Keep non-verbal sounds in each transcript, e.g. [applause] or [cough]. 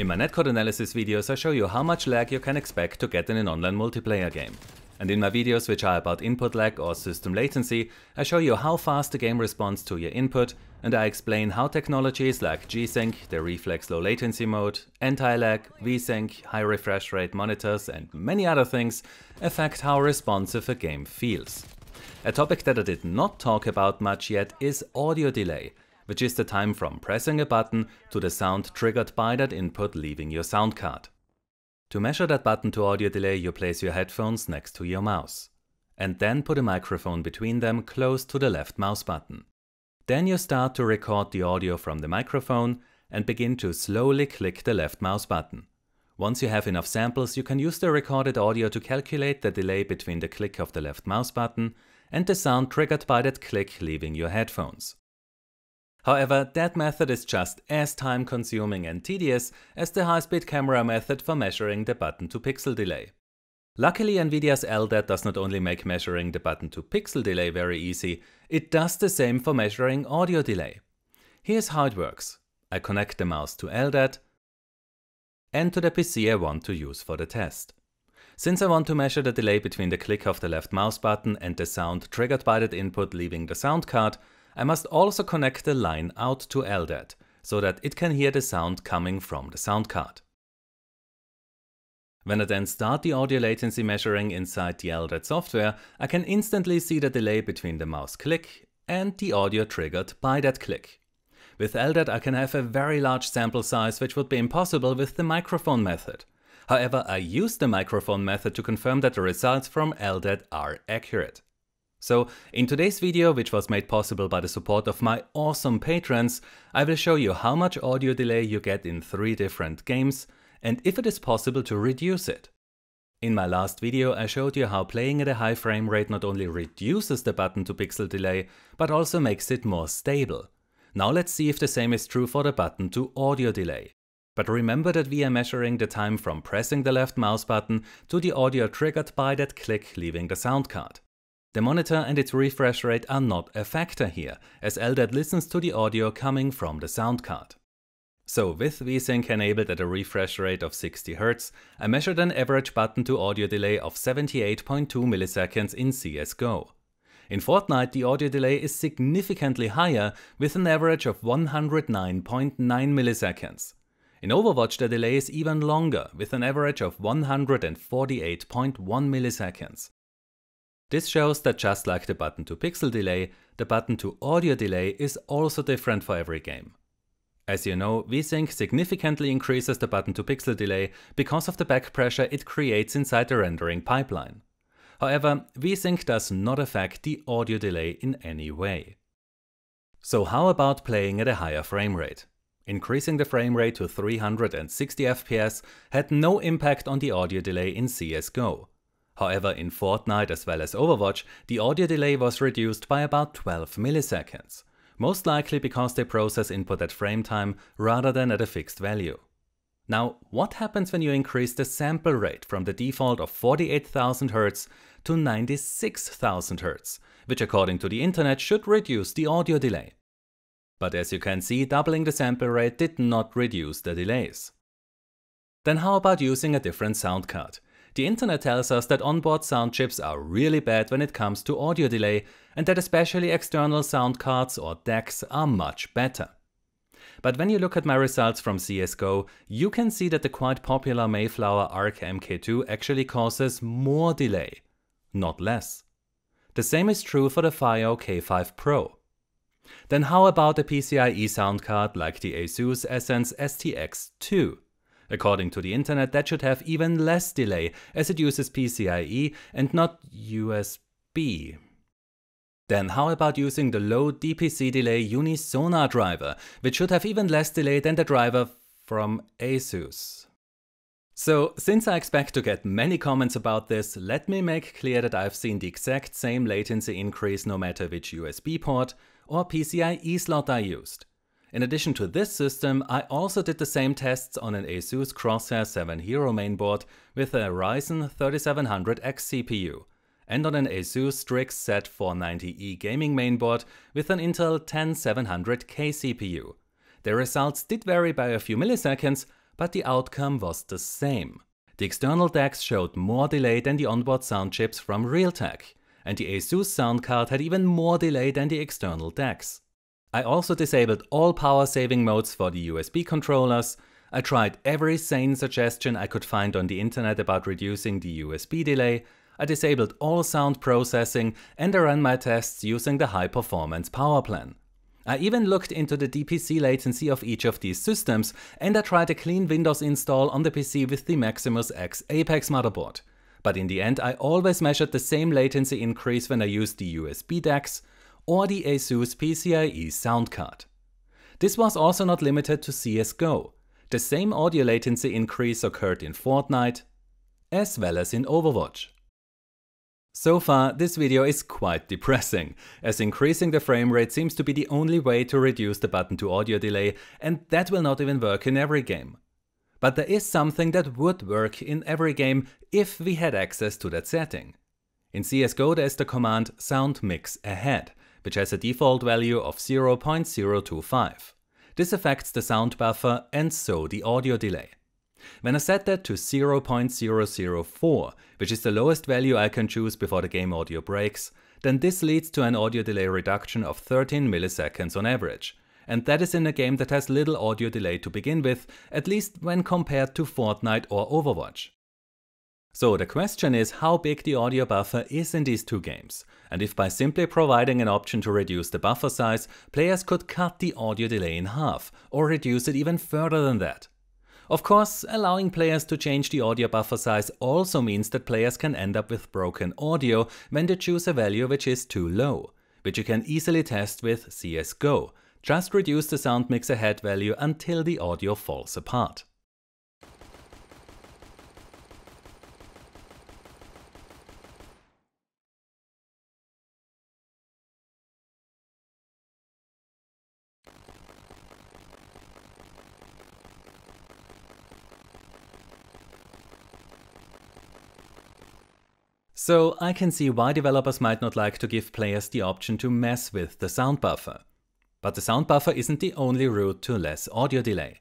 In my netcode analysis videos I show you how much lag you can expect to get in an online multiplayer game. And in my videos which are about input lag or system latency, I show you how fast the game responds to your input and I explain how technologies like G-Sync, the reflex low latency mode, anti-lag, V-Sync, high refresh rate monitors and many other things affect how responsive a game feels. A topic that I did not talk about much yet is audio delay, which is the time from pressing a button to the sound triggered by that input leaving your sound card. To measure that button to audio delay, you place your headphones next to your mouse, and then put a microphone between them close to the left mouse button. Then you start to record the audio from the microphone and begin to slowly click the left mouse button. Once you have enough samples, you can use the recorded audio to calculate the delay between the click of the left mouse button and the sound triggered by that click leaving your headphones. However, that method is just as time consuming and tedious as the high-speed camera method for measuring the button to pixel delay. Luckily Nvidia's LDAT does not only make measuring the button to pixel delay very easy, it does the same for measuring audio delay. Here's how it works. I connect the mouse to LDAT and to the PC I want to use for the test. Since I want to measure the delay between the click of the left mouse button and the sound triggered by that input leaving the sound card, I must also connect the line out to LDAT, so that it can hear the sound coming from the sound card. When I then start the audio latency measuring inside the LDAT software, I can instantly see the delay between the mouse click and the audio triggered by that click. With LDAT I can have a very large sample size which would be impossible with the microphone method. However, I use the microphone method to confirm that the results from LDAT are accurate. So in today's video, which was made possible by the support of my awesome patrons, I will show you how much audio delay you get in three different games and if it is possible to reduce it. In my last video I showed you how playing at a high frame rate not only reduces the button to pixel delay, but also makes it more stable. Now let's see if the same is true for the button to audio delay. But remember that we are measuring the time from pressing the left mouse button to the audio triggered by that click leaving the sound card. The monitor and its refresh rate are not a factor here, as LDAT listens to the audio coming from the sound card. So with VSync enabled at a refresh rate of 60 Hz, I measured an average button to audio delay of 78.2 milliseconds in CSGO. In Fortnite the audio delay is significantly higher with an average of 109.9 milliseconds. In Overwatch the delay is even longer with an average of 148.1 milliseconds. This shows that just like the button to pixel delay, the button to audio delay is also different for every game. As you know, VSync significantly increases the button to pixel delay because of the back pressure it creates inside the rendering pipeline. However, VSync does not affect the audio delay in any way. So how about playing at a higher frame rate? Increasing the frame rate to 360 FPS had no impact on the audio delay in CSGO. However, in Fortnite as well as Overwatch, the audio delay was reduced by about 12 milliseconds, most likely because they process input at frame time rather than at a fixed value. Now, what happens when you increase the sample rate from the default of 48,000 Hz to 96,000 Hz, which according to the internet should reduce the audio delay? But as you can see, doubling the sample rate did not reduce the delays. Then how about using a different sound card? The internet tells us that onboard sound chips are really bad when it comes to audio delay and that especially external sound cards or DACs are much better. But when you look at my results from CSGO, you can see that the quite popular Mayflower ARC MK2 actually causes more delay, not less. The same is true for the FiiO K5 Pro. Then how about a PCIe sound card like the ASUS Essence STX2? According to the internet, that should have even less delay, as it uses PCIe and not USB. Then how about using the low DPC delay UNi Xonar driver, which should have even less delay than the driver from ASUS? So, since I expect to get many comments about this, let me make clear that I've seen the exact same latency increase no matter which USB port or PCIe slot I used. In addition to this system, I also did the same tests on an ASUS Crosshair 7 Hero mainboard with a Ryzen 3700X CPU, and on an ASUS Strix Z490E gaming mainboard with an Intel 10700K CPU. The results did vary by a few milliseconds, but the outcome was the same. The external DACs showed more delay than the onboard sound chips from Realtek, and the ASUS sound card had even more delay than the external DACs. I also disabled all power saving modes for the USB controllers. I tried every sane suggestion I could find on the internet about reducing the USB delay. I disabled all sound processing and I ran my tests using the high performance power plan. I even looked into the DPC latency of each of these systems and I tried a clean Windows install on the PC with the Maximus X Apex motherboard. But in the end I always measured the same latency increase when I used the USB DACs or the ASUS PCIe sound card. This was also not limited to CSGO. The same audio latency increase occurred in Fortnite as well as in Overwatch. So far, this video is quite depressing, as increasing the frame rate seems to be the only way to reduce the button to audio delay, and that will not even work in every game. But there is something that would work in every game if we had access to that setting. In CSGO there is the command sound mix ahead, which has a default value of 0.025. This affects the sound buffer and so the audio delay. When I set that to 0.004, which is the lowest value I can choose before the game audio breaks, then this leads to an audio delay reduction of 13 milliseconds on average. And that is in a game that has little audio delay to begin with, at least when compared to Fortnite or Overwatch. So the question is how big the audio buffer is in these two games, and if by simply providing an option to reduce the buffer size, players could cut the audio delay in half, or reduce it even further than that. Of course, allowing players to change the audio buffer size also means that players can end up with broken audio when they choose a value which is too low, which you can easily test with CSGO. Just reduce the sound mix ahead value until the audio falls apart. So I can see why developers might not like to give players the option to mess with the sound buffer. But the sound buffer isn't the only route to less audio delay.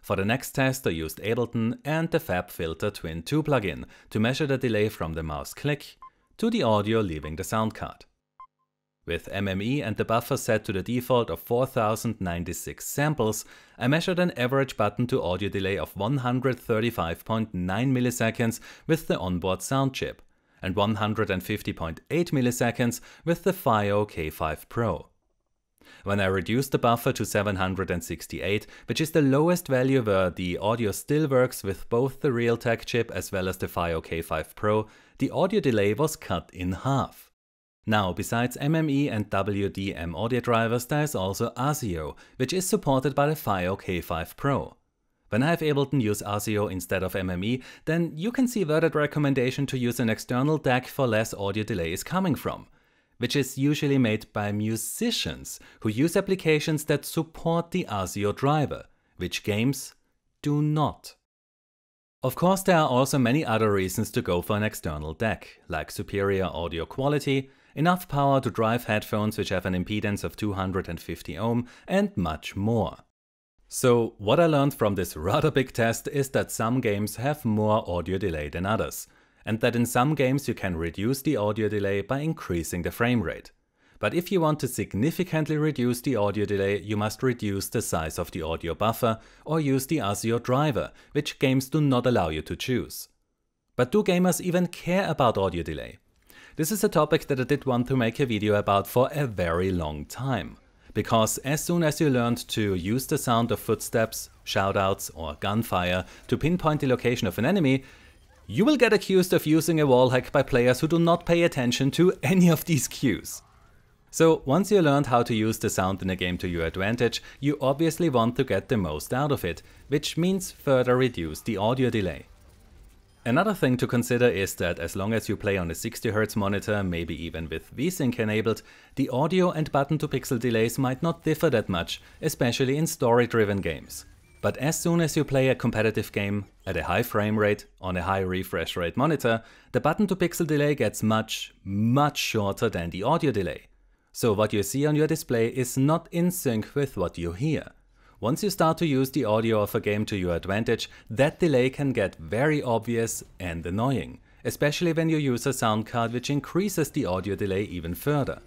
For the next test I used Ableton and the FabFilter Twin 2 plugin to measure the delay from the mouse click to the audio leaving the sound card. With MME and the buffer set to the default of 4096 samples, I measured an average button to audio delay of 135.9 milliseconds with the onboard sound chip, and 150.8 milliseconds with the FiiO K5 Pro. When I reduced the buffer to 768, which is the lowest value where the audio still works with both the Realtek chip as well as the FiiO K5 Pro, the audio delay was cut in half. Now, besides MME and WDM audio drivers, there is also ASIO, which is supported by the FiiO K5 Pro. When I have Ableton use ASIO instead of MME, then you can see where that recommendation to use an external DAC for less audio delay is coming from, which is usually made by musicians who use applications that support the ASIO driver, which games do not. Of course, there are also many other reasons to go for an external DAC, like superior audio quality, enough power to drive headphones which have an impedance of 250 ohm, and much more. So what I learned from this rather big test is that some games have more audio delay than others, and that in some games you can reduce the audio delay by increasing the frame rate. But if you want to significantly reduce the audio delay, you must reduce the size of the audio buffer or use the ASIO driver, which games do not allow you to choose. But do gamers even care about audio delay? This is a topic that I did want to make a video about for a very long time because as soon as you learned to use the sound of footsteps, shoutouts or gunfire to pinpoint the location of an enemy, you will get accused of using a wall hack by players who do not pay attention to [laughs] any of these cues. So once you learned how to use the sound in a game to your advantage, you obviously want to get the most out of it, which means further reduce the audio delay. Another thing to consider is that as long as you play on a 60Hz monitor, maybe even with VSync enabled, the audio and button to pixel delays might not differ that much, especially in story-driven games. But as soon as you play a competitive game at a high frame rate on a high refresh rate monitor, the button to pixel delay gets much, much shorter than the audio delay. So what you see on your display is not in sync with what you hear. Once you start to use the audio of a game to your advantage, that delay can get very obvious and annoying, especially when you use a sound card which increases the audio delay even further.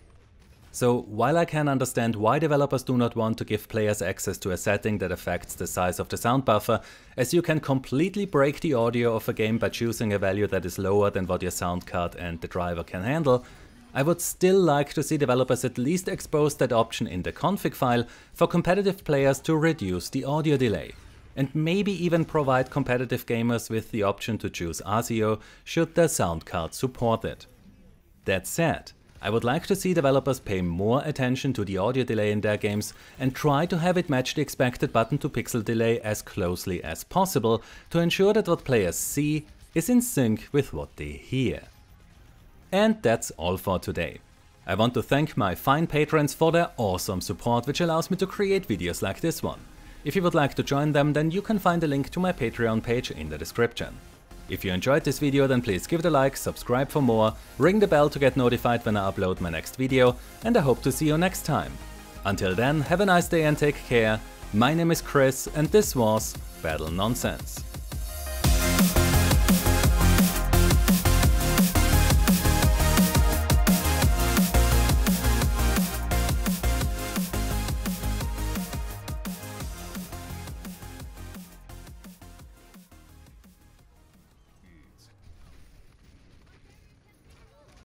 So while I can understand why developers do not want to give players access to a setting that affects the size of the sound buffer, as you can completely break the audio of a game by choosing a value that is lower than what your sound card and the driver can handle, I would still like to see developers at least expose that option in the config file for competitive players to reduce the audio delay. And maybe even provide competitive gamers with the option to choose ASIO should their sound card support it. That said, I would like to see developers pay more attention to the audio delay in their games and try to have it match the expected button to pixel delay as closely as possible to ensure that what players see is in sync with what they hear. And that's all for today. I want to thank my fine patrons for their awesome support which allows me to create videos like this one. If you would like to join them then you can find a link to my Patreon page in the description. If you enjoyed this video then please give it a like, subscribe for more, ring the bell to get notified when I upload my next video and I hope to see you next time. Until then, have a nice day and take care. My name is Chris and this was Battle Nonsense.